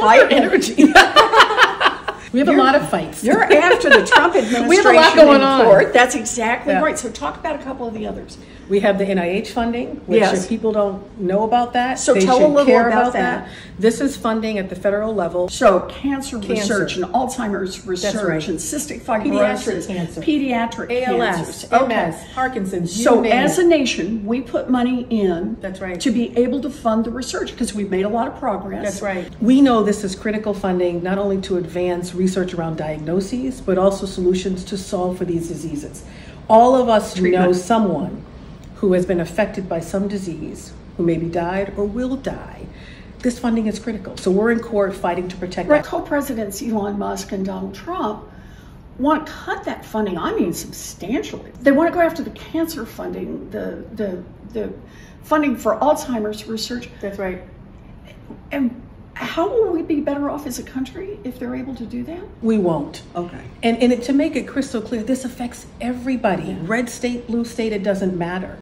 fight. energy. we have a lot of fights. You're after the Trump administration We have a lot going on. court. That's exactly Yeah. right. So talk about a couple of the others. We have the NIH funding, which Yes. if people don't know about that, So they tell a little care about about that. that. This is funding at the federal level. So cancer, Cancer. research and Alzheimer's research right. and cystic fibrosis, Pediatric cancer. pediatric ALS, cancers. MS, Parkinson's, you So as it. a nation, we put money in. That's right. To be able to fund the research because we've made a lot of progress. That's right. We know this is critical funding not only to advance research around diagnoses, but also solutions to solve for these diseases. All of us Treatment. know someone who has been affected by some disease, who maybe died or will die. This funding is critical. So we're in court fighting to protect Right. that. Co-presidents Elon Musk and Donald Trump want to cut that funding. I mean, substantially. They want to go after the cancer funding, the the the funding for Alzheimer's research. That's right. And how will we be better off as a country if they're able to do that? We won't. Okay. And, and it, to make it crystal clear, this affects everybody. Red state, blue state, it doesn't matter.